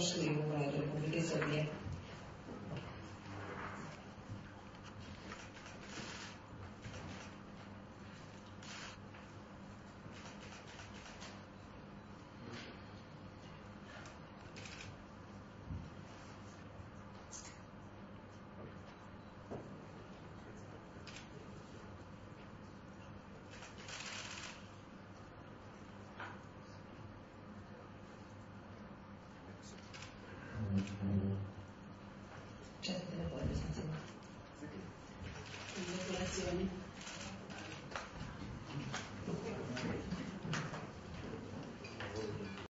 Socially Overall Mobility Survey Srbije. Četiri godine sam Congratulazioni.